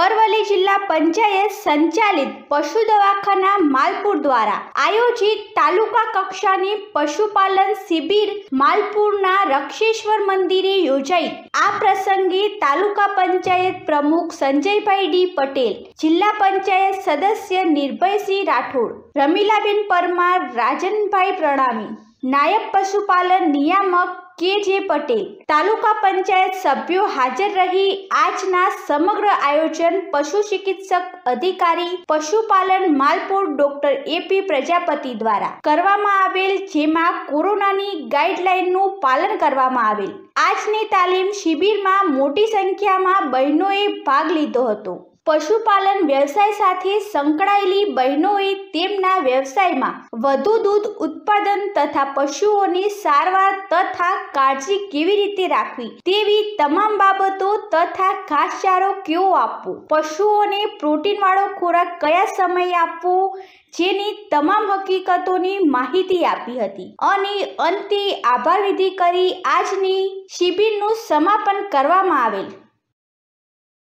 અરવલ્લી જિલ્લા પંચાયત સંચાલિત પશુ દવાખાના માલપુર દ્વારા આયોજિત તાલુકા કક્ષાની પશુપાલન શિબિર માલપુરના રક્ષેશ્વર મંદિરે યોજાઈ. આ પ્રસંગે તાલુકા પંચાયત પ્રમુખ સંજયભાઈ ડી પટેલ, જિલ્લા પંચાયત સદસ્ય નિર્ભયસિંહ રાઠોડ, રમીલાબેન પરમાર, રાજનભાઈ પ્રણામી, નાયબ પશુપાલન નિયામક કે જે પટેલ તાલુકા પંચાયત સભ્યો હાજર રહી આજના સમગ્ર આયોજન પશુ ચિકિત્સક અધિકારી પશુપાલન માલપુર ડોક્ટર એપી પ્રજાપતિ દ્વારા કરવામાં આવેલ, જેમાં કોરોનાની ગાઈડલાઈનનું પાલન કરવામાં આવેલ. આજની તાલીમ શિબિરમાં મોટી સંખ્યામાં બહેનોએ ભાગ લીધો હતો. પશુપાલન વ્યવસાય સાથે સંકળાયેલી બહેનોએ તેમના વ્યવસાયમાં વધુ દૂધ ઉત્પાદન તથા પશુઓની સારવાર તથા કાળજી કેવી રીતે રાખવી તેવી તમામ બાબતો તથા ઘાસચારો કેવો આપવો? પશુઓને પ્રોટીનવાળો ખોરાક કયા સમયે આપવો? જેની તમામ હકીકતોની માહિતી આપી હતી. અને અંતે આભાર વિધિ કરી આજની શિબિરનું સમાપન કરવામાં આવેલ.